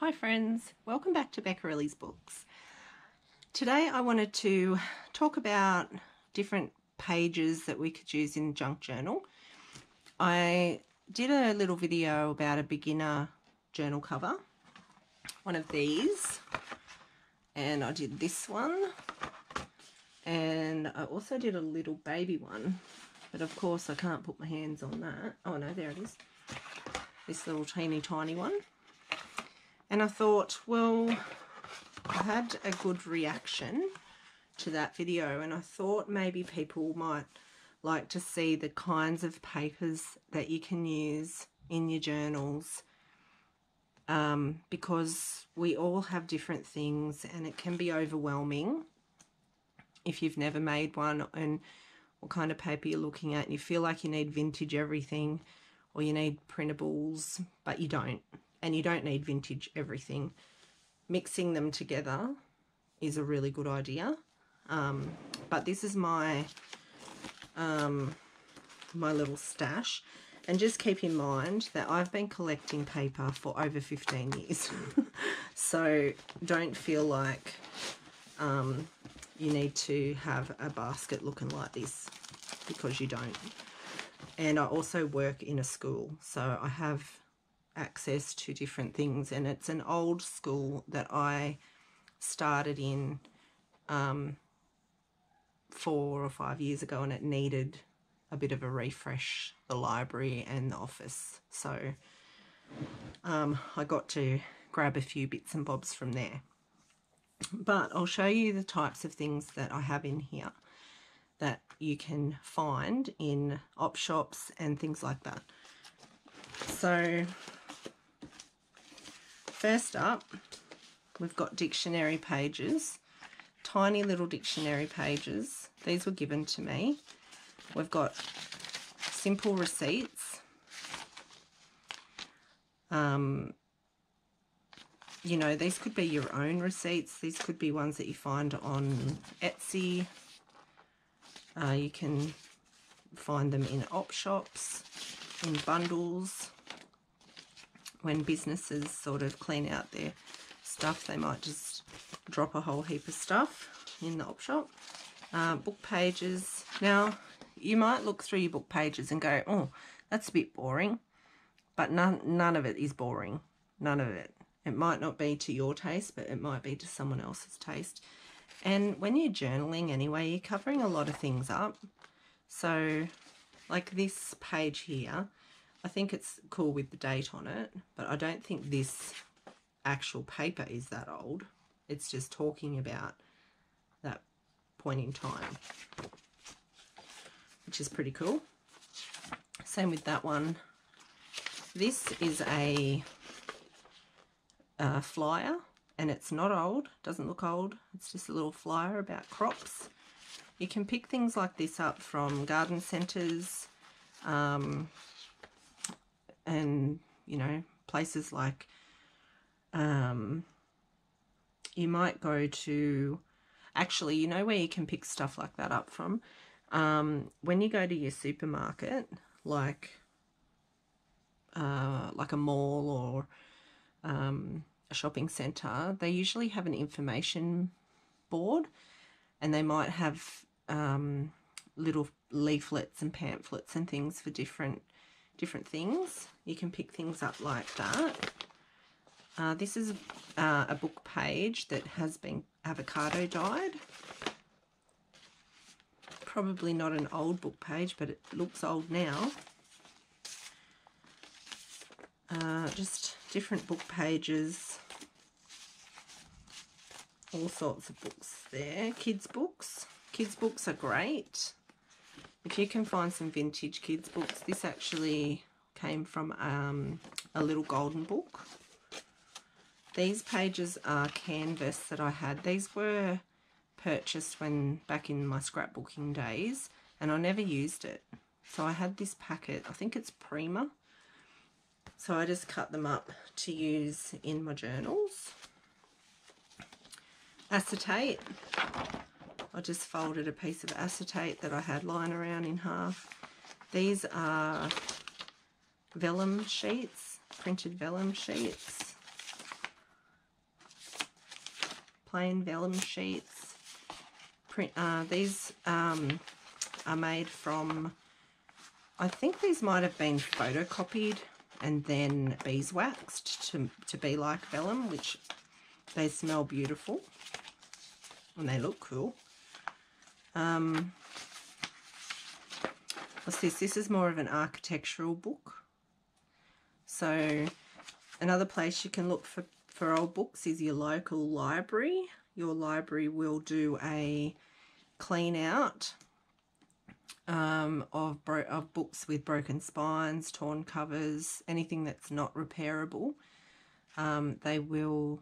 Hi friends, welcome back to Becerelli's Books. Today I wanted to talk about different pages that we could use in junk journal. I did a little video about a beginner journal cover, one of these, and I did this one, and I also did a little baby one, but of course I can't put my hands on that. Oh no, there it is. This little teeny tiny one. And I thought, well, I had a good reaction to that video and I thought maybe people might like to see the kinds of papers that you can use in your journals um, because we all have different things and it can be overwhelming if you've never made one and what kind of paper you're looking at. And you feel like you need vintage everything or you need printables but you don't and you don't need vintage everything. Mixing them together is a really good idea. Um, but this is my um, my little stash. And just keep in mind that I've been collecting paper for over 15 years. so don't feel like um, you need to have a basket looking like this because you don't. And I also work in a school. So I have access to different things and it's an old school that I started in um, four or five years ago and it needed a bit of a refresh the library and the office. So um, I got to grab a few bits and bobs from there. But I'll show you the types of things that I have in here that you can find in op shops and things like that. So First up, we've got dictionary pages, tiny little dictionary pages. These were given to me. We've got simple receipts. Um, you know, these could be your own receipts. These could be ones that you find on Etsy. Uh, you can find them in op shops, in bundles when businesses sort of clean out their stuff, they might just drop a whole heap of stuff in the op shop. Uh, book pages. Now, you might look through your book pages and go, oh, that's a bit boring. But none, none of it is boring. None of it. It might not be to your taste, but it might be to someone else's taste. And when you're journaling anyway, you're covering a lot of things up. So, like this page here, I think it's cool with the date on it, but I don't think this actual paper is that old. It's just talking about that point in time, which is pretty cool. Same with that one. This is a, a flyer, and it's not old, doesn't look old. It's just a little flyer about crops. You can pick things like this up from garden centres, um, and you know places like um, you might go to actually you know where you can pick stuff like that up from? Um, when you go to your supermarket like uh, like a mall or um, a shopping centre they usually have an information board and they might have um, little leaflets and pamphlets and things for different different things. You can pick things up like that. Uh, this is uh, a book page that has been avocado dyed. Probably not an old book page, but it looks old now. Uh, just different book pages. All sorts of books there. Kids books. Kids books are great. If you can find some vintage kids books, this actually came from um, a little golden book. These pages are canvas that I had. These were purchased when back in my scrapbooking days and I never used it. So I had this packet, I think it's Prima. So I just cut them up to use in my journals. Acetate. I just folded a piece of acetate that I had lying around in half. These are vellum sheets, printed vellum sheets. plain vellum sheets. Print. Uh, these um, are made from, I think these might have been photocopied and then beeswaxed to, to be like vellum, which they smell beautiful and they look cool. Um, what's this? This is more of an architectural book. So another place you can look for, for old books is your local library. Your library will do a clean out um, of, of books with broken spines, torn covers, anything that's not repairable. Um, they will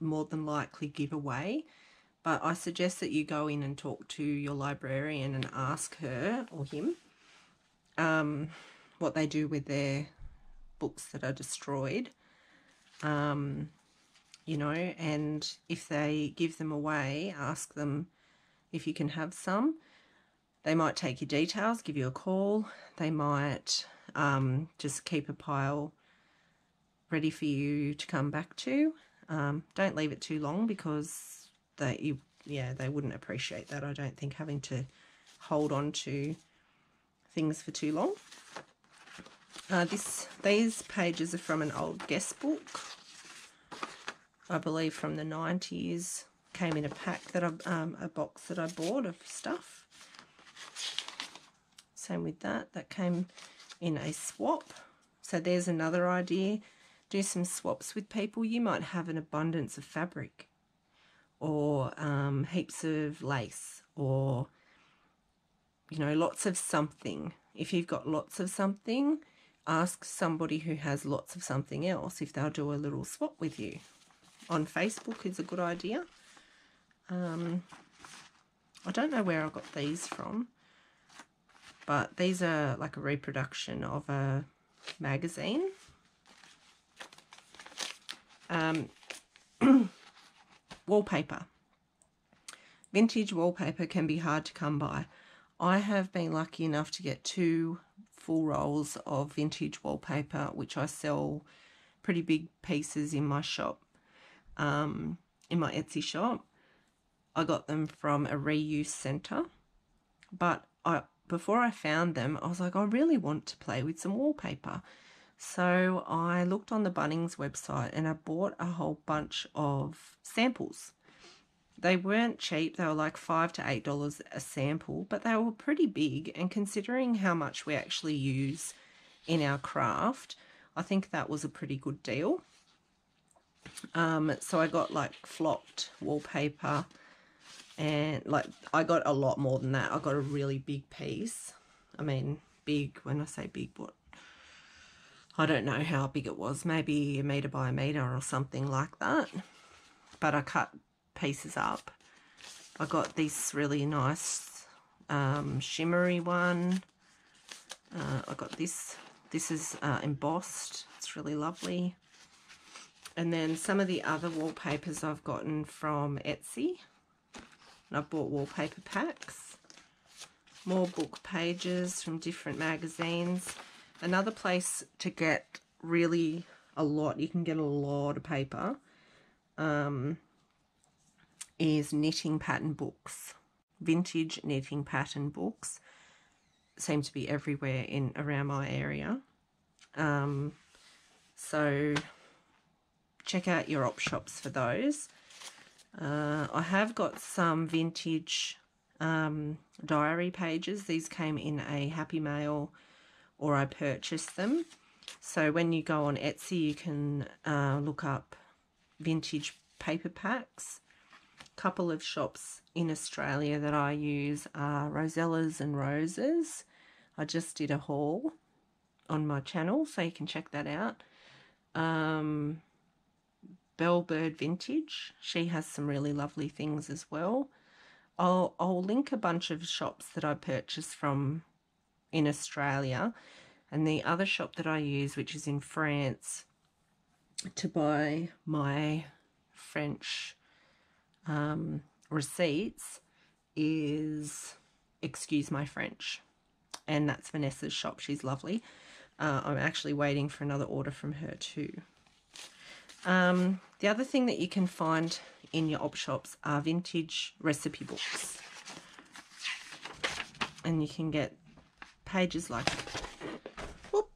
more than likely give away. But I suggest that you go in and talk to your librarian and ask her or him um, what they do with their books that are destroyed. Um, you know, and if they give them away, ask them if you can have some. They might take your details, give you a call. They might um, just keep a pile ready for you to come back to. Um, don't leave it too long because they, you, yeah, they wouldn't appreciate that. I don't think having to hold on to things for too long. Uh, this These pages are from an old guest book, I believe from the 90s. Came in a pack that I, um, a box that I bought of stuff. Same with that. That came in a swap. So there's another idea do some swaps with people, you might have an abundance of fabric or um, heaps of lace or, you know, lots of something. If you've got lots of something, ask somebody who has lots of something else if they'll do a little swap with you. On Facebook is a good idea. Um, I don't know where I got these from, but these are like a reproduction of a magazine um, wallpaper. Vintage wallpaper can be hard to come by. I have been lucky enough to get two full rolls of vintage wallpaper, which I sell pretty big pieces in my shop, um, in my Etsy shop. I got them from a reuse centre, but I before I found them, I was like, I really want to play with some wallpaper. So I looked on the Bunnings website and I bought a whole bunch of samples. They weren't cheap, they were like five to eight dollars a sample, but they were pretty big. And considering how much we actually use in our craft, I think that was a pretty good deal. Um, so I got like flopped wallpaper and like I got a lot more than that. I got a really big piece. I mean, big, when I say big, what I don't know how big it was, maybe a metre by a metre or something like that. But I cut pieces up. I got this really nice um, shimmery one. Uh, I got this. This is uh, embossed. It's really lovely. And then some of the other wallpapers I've gotten from Etsy. And I've bought wallpaper packs. More book pages from different magazines. Another place to get really a lot, you can get a lot of paper, um, is knitting pattern books. Vintage knitting pattern books seem to be everywhere in around my area. Um, so check out your op shops for those. Uh, I have got some vintage um, diary pages. These came in a Happy Mail or I purchase them. So when you go on Etsy, you can uh, look up vintage paper packs. A couple of shops in Australia that I use are Rosella's and Roses. I just did a haul on my channel, so you can check that out. Um, Bellbird Vintage, she has some really lovely things as well. I'll, I'll link a bunch of shops that I purchased from in Australia. And the other shop that I use, which is in France, to buy my French um, receipts is Excuse My French. And that's Vanessa's shop. She's lovely. Uh, I'm actually waiting for another order from her too. Um, the other thing that you can find in your op shops are vintage recipe books. And you can get pages like whoop,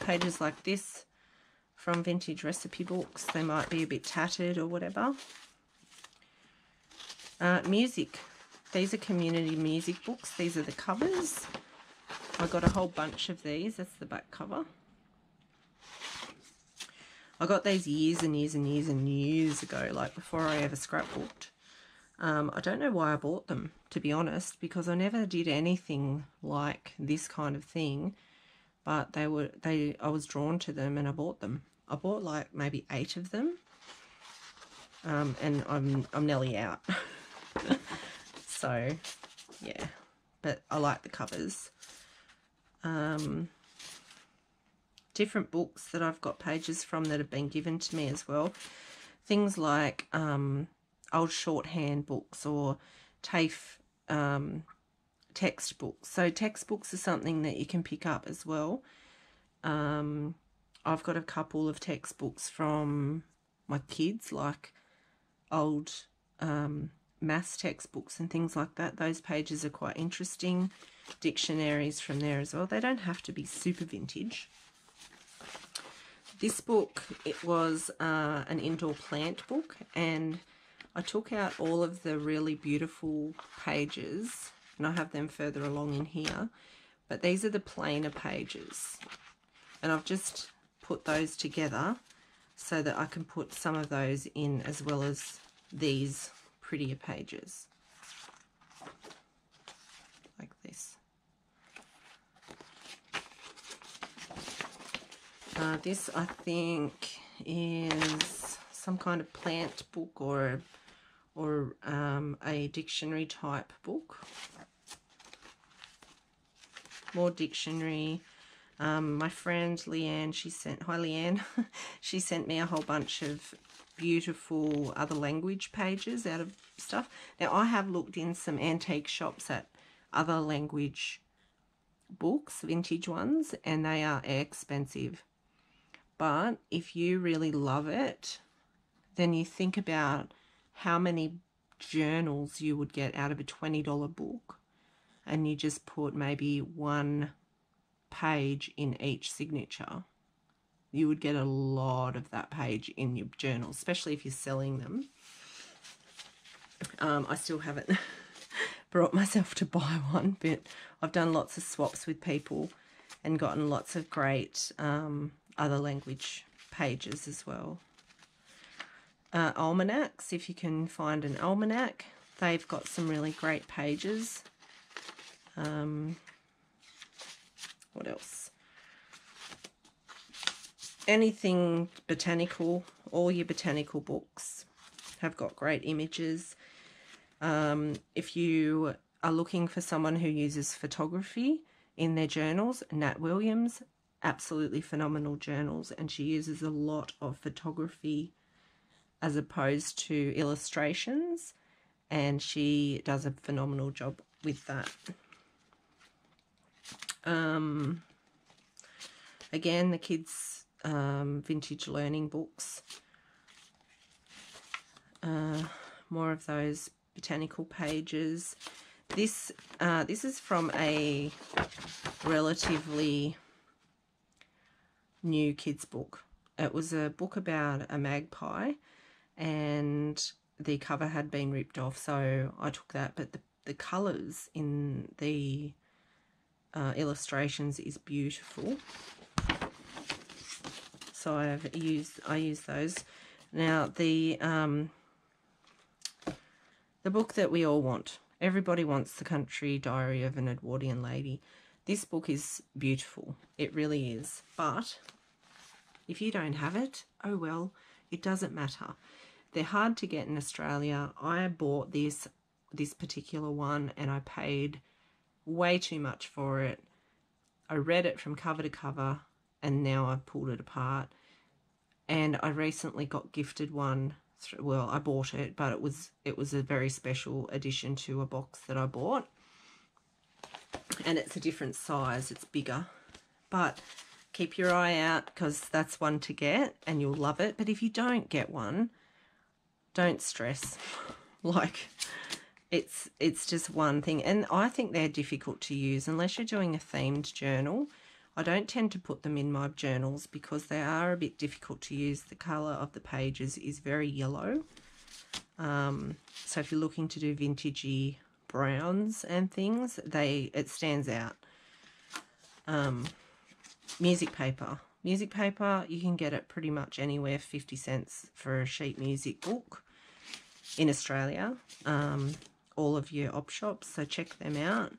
pages like this from vintage recipe books. They might be a bit tattered or whatever. Uh, music. These are community music books. These are the covers. I got a whole bunch of these. That's the back cover. I got these years and years and years and years ago, like before I ever scrapbooked. Um, I don't know why I bought them, to be honest, because I never did anything like this kind of thing. But they were they I was drawn to them and I bought them. I bought like maybe eight of them. Um, and I'm I'm nearly out. so yeah. But I like the covers. Um different books that I've got pages from that have been given to me as well. Things like um, old shorthand books or TAFE um, textbooks. So textbooks are something that you can pick up as well. Um, I've got a couple of textbooks from my kids, like old um, maths textbooks and things like that. Those pages are quite interesting. Dictionaries from there as well. They don't have to be super vintage. This book, it was uh, an indoor plant book and I took out all of the really beautiful pages and I have them further along in here. But these are the plainer pages. And I've just put those together so that I can put some of those in as well as these prettier pages. Like this. Uh, this, I think, is some kind of plant book or or um, a dictionary type book. More dictionary. Um, my friend Leanne, she sent, hi Leanne, she sent me a whole bunch of beautiful other language pages out of stuff. Now I have looked in some antique shops at other language books, vintage ones, and they are expensive. But if you really love it, then you think about how many journals you would get out of a $20 book and you just put maybe one page in each signature. You would get a lot of that page in your journal, especially if you're selling them. Um, I still haven't brought myself to buy one, but I've done lots of swaps with people and gotten lots of great um, other language pages as well. Uh, almanacs, if you can find an almanac, they've got some really great pages. Um, what else? Anything botanical, all your botanical books have got great images. Um, if you are looking for someone who uses photography in their journals, Nat Williams absolutely phenomenal journals and she uses a lot of photography as opposed to illustrations and she does a phenomenal job with that. Um, again, the kids' um, vintage learning books. Uh, more of those botanical pages. This uh, this is from a relatively new kids book. It was a book about a magpie and the cover had been ripped off so I took that but the, the colours in the uh, illustrations is beautiful so I've used I use those now the um, the book that we all want everybody wants the country diary of an Edwardian lady this book is beautiful. It really is. But if you don't have it, oh well, it doesn't matter. They're hard to get in Australia. I bought this this particular one and I paid way too much for it. I read it from cover to cover and now I've pulled it apart. And I recently got gifted one. Through, Well, I bought it, but it was it was a very special addition to a box that I bought and it's a different size it's bigger but keep your eye out because that's one to get and you'll love it but if you don't get one don't stress. Like, it's it's just one thing. And i think they're difficult to use. Unless you're doing a themed journal i don't tend to put them in my journals because they are a bit difficult to use. The color of the pages is very yellow. Um, so if you're looking to do vintagey browns and things they it stands out. Um, music paper music paper you can get it pretty much anywhere 50 cents for a sheet music book in australia um, all of your op shops, so check them out.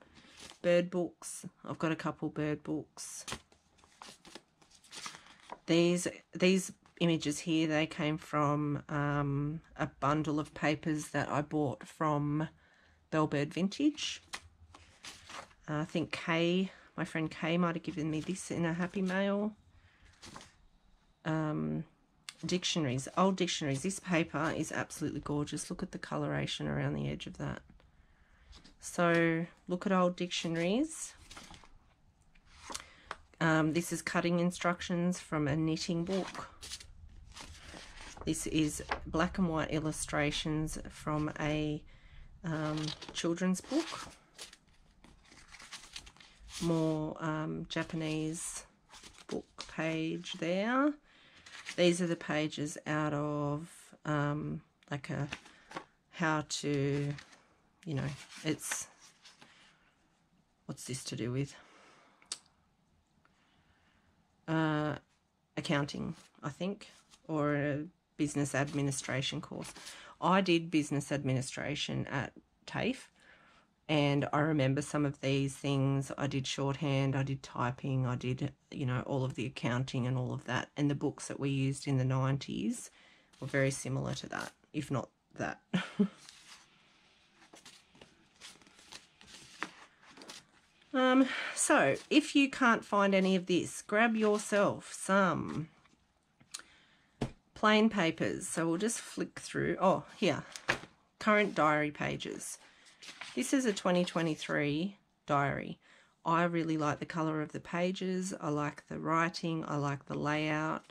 Bird books, I've got a couple bird books. These these images here, they came from um, a bundle of papers that I bought from Bellbird Vintage. Uh, I think Kay, my friend Kay, might have given me this in a Happy Mail. Um, dictionaries, old dictionaries. This paper is absolutely gorgeous. Look at the coloration around the edge of that. So look at old dictionaries. Um, this is cutting instructions from a knitting book. This is black and white illustrations from a um, children's book. More um, Japanese book page there these are the pages out of um, like a how to, you know, it's, what's this to do with? Uh, accounting, I think, or a business administration course. I did business administration at TAFE and I remember some of these things. I did shorthand, I did typing, I did, you know, all of the accounting and all of that. And the books that we used in the 90s were very similar to that, if not that. um, so, if you can't find any of this, grab yourself some plain papers. So we'll just flick through. Oh, here, current diary pages. This is a 2023 diary. I really like the colour of the pages. I like the writing. I like the layout.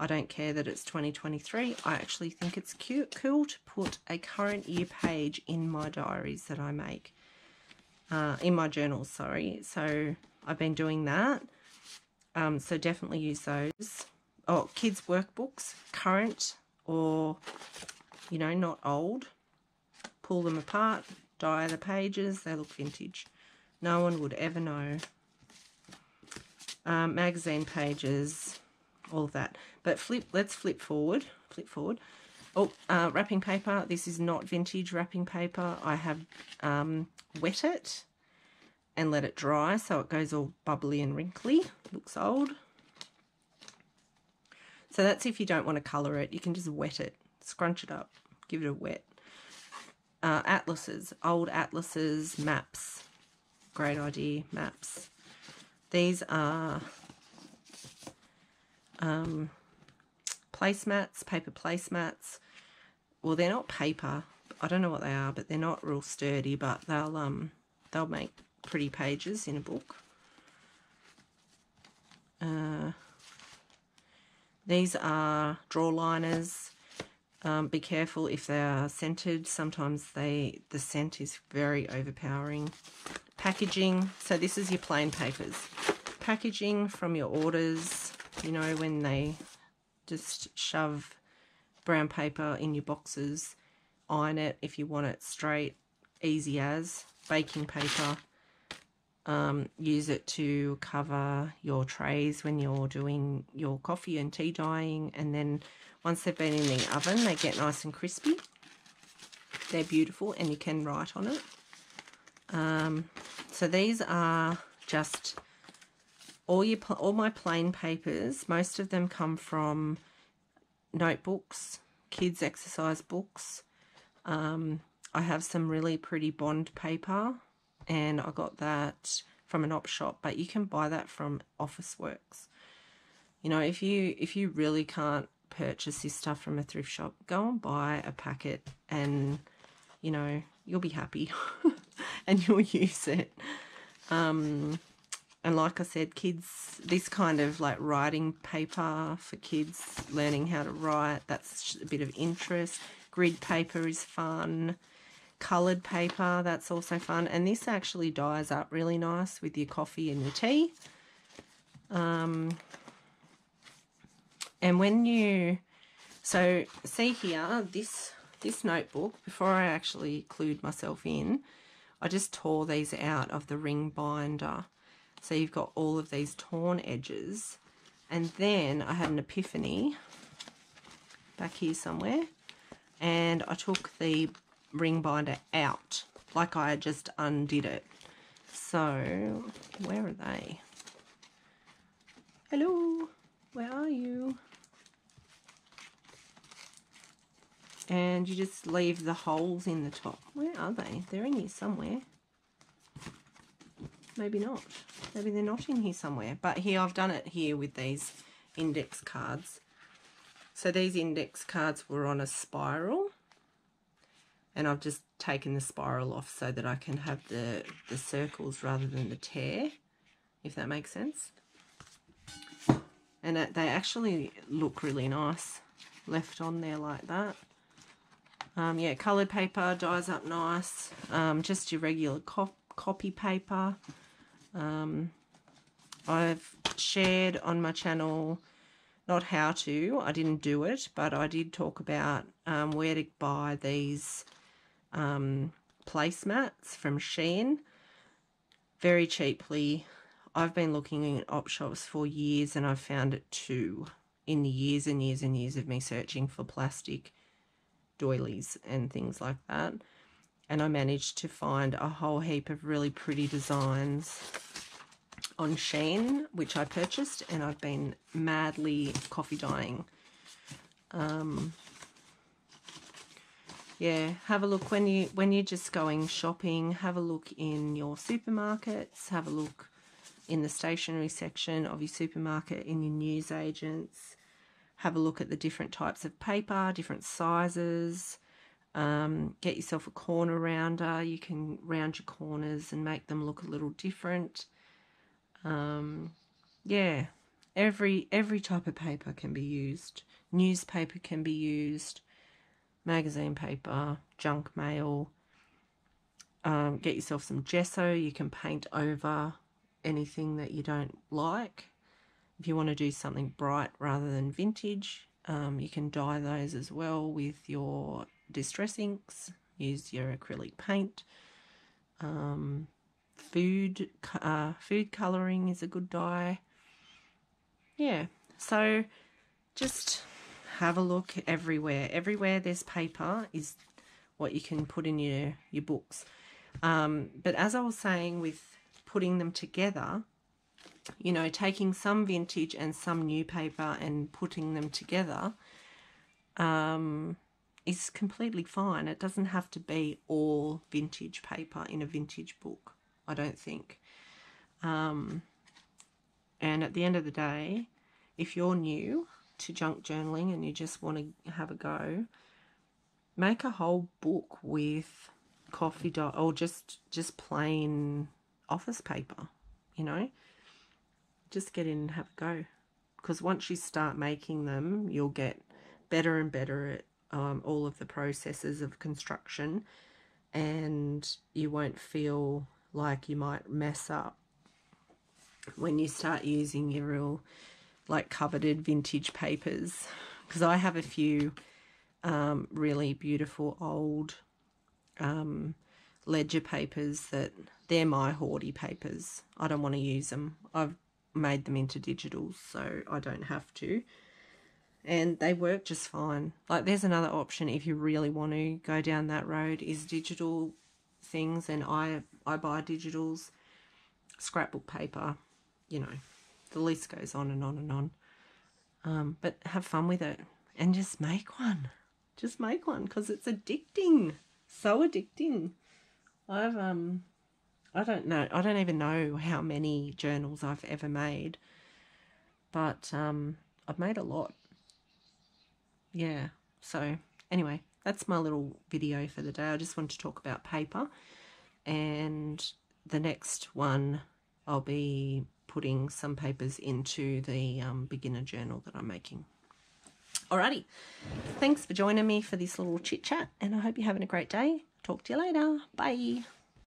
I don't care that it's 2023. I actually think it's cute, cool to put a current year page in my diaries that I make. Uh, in my journals, sorry. So I've been doing that. Um, so definitely use those. Oh, kids' workbooks, current or, you know, not old. Pull them apart, dye the pages. They look vintage. No one would ever know. Um, magazine pages, all of that. But flip, let's flip forward. Flip forward. Oh, uh, wrapping paper. This is not vintage wrapping paper. I have um, wet it and let it dry so it goes all bubbly and wrinkly. Looks old. So that's if you don't want to colour it. You can just wet it, scrunch it up, give it a wet uh, atlases, old atlases, maps. Great idea, maps. These are um, placemats, paper placemats. Well, they're not paper. I don't know what they are, but they're not real sturdy. But they'll um they'll make pretty pages in a book. Uh, these are drawer liners. Um, be careful if they are scented. Sometimes they the scent is very overpowering. Packaging. So this is your plain papers. Packaging from your orders. You know, when they just shove brown paper in your boxes. Iron it if you want it straight. Easy as. Baking paper. Um, use it to cover your trays when you're doing your coffee and tea dyeing and then once they've been in the oven, they get nice and crispy. They're beautiful and you can write on it. Um, so these are just all your all my plain papers. Most of them come from notebooks, kids' exercise books. Um, I have some really pretty bond paper and I got that from an op shop, but you can buy that from Office Works You know, if you if you really can't purchase this stuff from a thrift shop, go and buy a packet and, you know, you'll be happy and you'll use it. Um, and like I said, kids, this kind of like writing paper for kids learning how to write, that's a bit of interest. grid paper is fun. Coloured paper, that's also fun. And this actually dyes up really nice with your coffee and your tea. Um, and when you, so see here, this this notebook, before I actually clued myself in, I just tore these out of the ring binder. So you've got all of these torn edges. And then I had an epiphany back here somewhere. And I took the ring binder out, like I just undid it. So, where are they? Hello, where are you? And you just leave the holes in the top. Where are they? They're in here somewhere. Maybe not. Maybe they're not in here somewhere. But here, I've done it here with these index cards. So these index cards were on a spiral. And I've just taken the spiral off so that I can have the, the circles rather than the tear, if that makes sense. And it, they actually look really nice left on there like that. Um, yeah, coloured paper dyes up nice. Um, just your regular co copy paper. Um, I've shared on my channel, not how to, I didn't do it, but I did talk about um, where to buy these um, placemats from Shein very cheaply. I've been looking at op shops for years and I've found it too in the years and years and years of me searching for plastic doilies and things like that and I managed to find a whole heap of really pretty designs on Shein, which I purchased, and I've been madly coffee dyeing. Um, yeah, have a look when you when you're just going shopping. Have a look in your supermarkets. Have a look in the stationery section of your supermarket in your news agents. Have a look at the different types of paper, different sizes um, get yourself a corner rounder. You can round your corners and make them look a little different. Um, yeah, every every type of paper can be used. Newspaper can be used. Magazine paper, junk mail. Um, get yourself some gesso. You can paint over anything that you don't like. If you want to do something bright rather than vintage, um, you can dye those as well with your distress inks, use your acrylic paint. Um, food, uh, food colouring is a good dye. Yeah, so just have a look everywhere. Everywhere there's paper is what you can put in your, your books. Um, but as I was saying with putting them together, you know, taking some vintage and some new paper and putting them together, um, is completely fine. It doesn't have to be all vintage paper in a vintage book, I don't think. Um, and at the end of the day, if you're new to junk journaling and you just want to have a go, make a whole book with coffee dot or just just plain office paper, you know. Just get in and have a go. Because once you start making them, you'll get better and better at um, all of the processes of construction and you won't feel like you might mess up when you start using your real like coveted vintage papers because I have a few um, really beautiful old um, ledger papers that they're my hoardy papers. I don't want to use them. I've made them into digitals so I don't have to and they work just fine. Like there's another option if you really want to go down that road is digital things and I I buy digitals, scrapbook paper, you know, the list goes on and on and on. Um, but have fun with it and just make one. Just make one because it's addicting. So addicting. I've um I don't know. I don't even know how many journals I've ever made. But um I've made a lot yeah, so anyway, that's my little video for the day. I just wanted to talk about paper. And the next one, I'll be putting some papers into the um, beginner journal that I'm making. Alrighty. Thanks for joining me for this little chit chat, and I hope you're having a great day. Talk to you later. Bye.